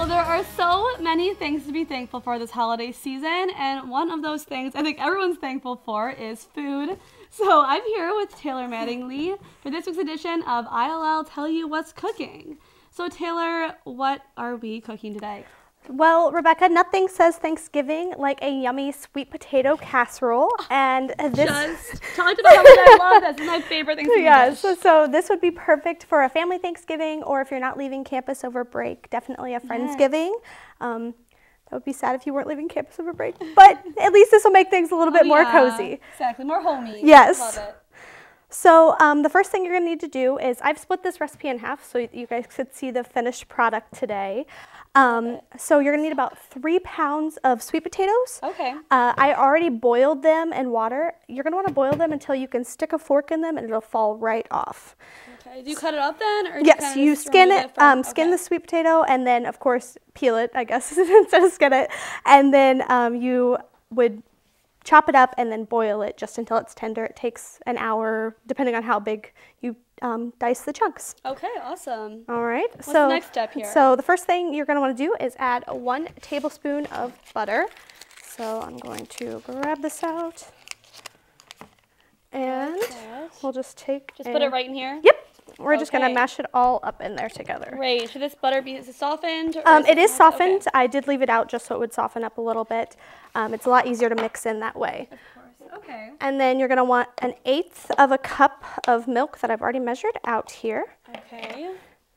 Well, there are so many things to be thankful for this holiday season, and one of those things I think everyone's thankful for is food. So I'm here with Taylor Mattingly for this week's edition of ILL Tell You What's Cooking. So Taylor, what are we cooking today? Well, Rebecca, nothing says Thanksgiving like a yummy sweet potato casserole, and this. Just talked about how much I love this. It's my favorite Thanksgiving Yes, dish. so, so this would be perfect for a family Thanksgiving, or if you're not leaving campus over break, definitely a Friendsgiving. Um, that would be sad if you weren't leaving campus over break, but at least this will make things a little bit Oh, more yeah, cozy. Exactly, more homey. Yes. It. So um, the first thing you're going to need to do is I've split this recipe in half so you guys could see the finished product today. Um, so you're going to need about three pounds of sweet potatoes. Okay. Uh, I already boiled them in water. You're going to want to boil them until you can stick a fork in them and it'll fall right off. Okay. Do you cut it up then, or Yes, kinda you skin remove it, um, skin okay. the sweet potato, and then of course peel it, I guess, instead of skin it. And then um, you would chop it up and then boil it just until it's tender. It takes an hour, depending on how big you um, dice the chunks. Okay, awesome. All right. the so next step here? So the first thing you're going to want to do is add one tablespoon of butter. So I'm going to grab this out, and we'll just take. Just put it right in here. Yep. We're just gonna mash it all up in there together. Right, Should this butter be is it softened? Or Um, it is melted? Okay. softened. I did leave it out just so it would soften up a little bit. Um, it's a lot easier to mix in that way. Of course. Okay. And then you're going to want an eighth of a cup of milk that I've already measured out here. Okay.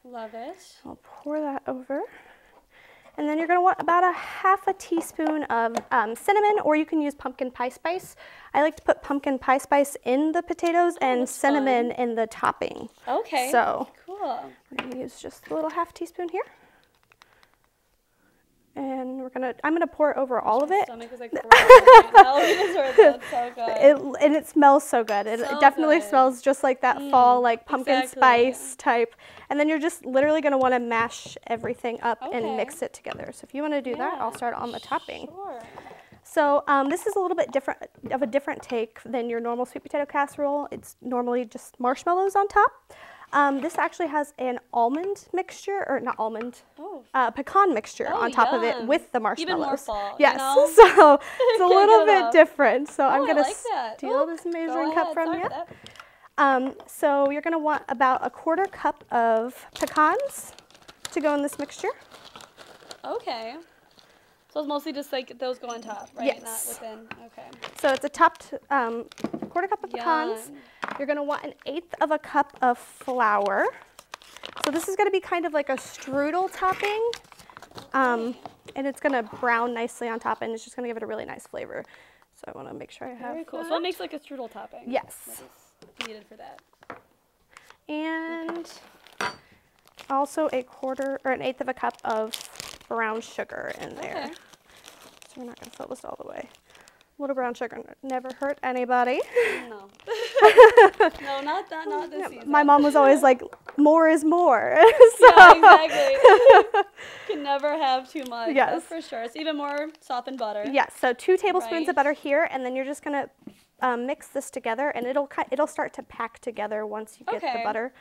Love it. I'll pour that over. And then you're going to want about a half a teaspoon of um, cinnamon, or you can use pumpkin pie spice. I like to put pumpkin pie spice in the potatoes and that's cinnamon fun. in the topping. Okay. So cool. we're going to use just a little half teaspoon here. And we're going to, I'm going to pour over all of it. stomach is like growling right now. It it. So good. It, and it smells so good. It, it So definitely good. smells just like that fall, Mm, like pumpkin exactly. spice type. And then you're just literally going to want to mash everything up Okay. and mix it together. So if you want to do that, I'll start on the topping. Sure. So um, this is a little bit different of a different take than your normal sweet potato casserole. It's normally just marshmallows on top. Um, this actually has an almond mixture, or not almond, Oh. uh, pecan mixture Oh, on top of it with the Even marshmallows. more fall, you yes, know? so it's a little bit different. So Oh, I'm gonna like steal Ooh, this measuring cup from you. Um, so you're gonna want about a quarter cup of pecans to go in this mixture. Okay. So it's mostly just like those go on top, right? Yes. Not within. Okay. So it's a topped um, quarter cup of pecans. You're gonna want an eighth of a cup of flour. So this is gonna be kind of like a strudel topping. Um, and it's gonna brown nicely on top and it's just gonna give it a really nice flavor. So I wanna make sure I have Very cool. So that. it makes like a strudel topping. Yes. Needed for that. And also a quarter or an eighth of a cup of brown sugar in there. Okay. So we're not gonna fill this all the way. A little brown sugar never hurt anybody. No. no, not that. Not this season. My mom was always like, more is more. so, Yeah, exactly. Can never have too much. Yes. That's for sure. It's even more softened butter. Yes, so two tablespoons Right. of butter here, and then you're just gonna um, mix this together, and it'll it'll start to pack together once you get the butter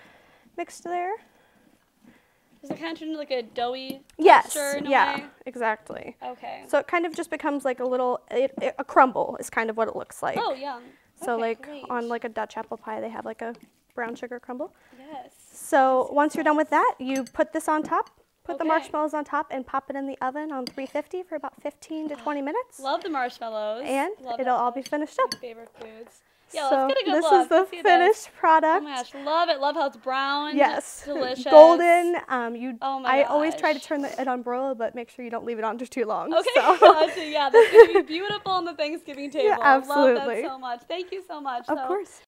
mixed there. Does it kind of turn into like a doughy Yes, texture in a yeah, way? exactly. Okay. So it kind of just becomes like a little it, it- a crumble is kind of what it looks like. oh, yum. So Okay, like great. on like a Dutch apple pie, they have like a brown sugar crumble. Yes. So once you're done with that, you put this on top, put the marshmallows on top, and pop it in the oven on 350 for about 15 to 20 minutes, Love the marshmallows. and Love it'll all be finished up. favorite foods. Yeah, so let's get a good this look. is the see this. finished Oh product. my gosh, love it. Love how it's brown. Yes, Delicious. golden. Um, you. Oh my I always try to turn the, it on broil, but make sure you don't leave it on for too long. Okay, So. gotcha. Yeah, that's gonna be beautiful on the Thanksgiving table. Yeah, Love absolutely. that so much. Thank you so much. Of So, course.